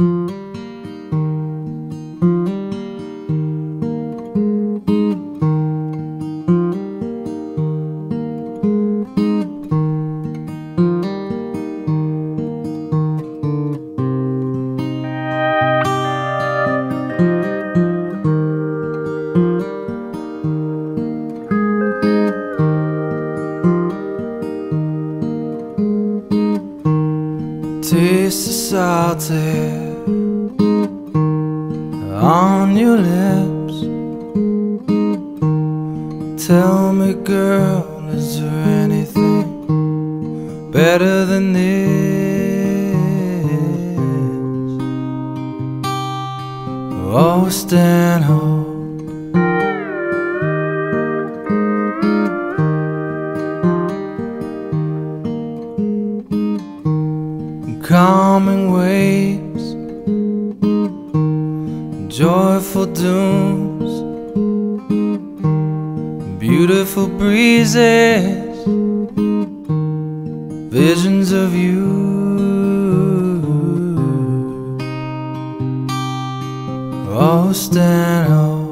Taste the salty on your lips. Tell me, girl, is there anything better than this? Oh, Stanhope. Calming waves, joyful dooms, beautiful breezes, visions of you. Oh, Stanhope.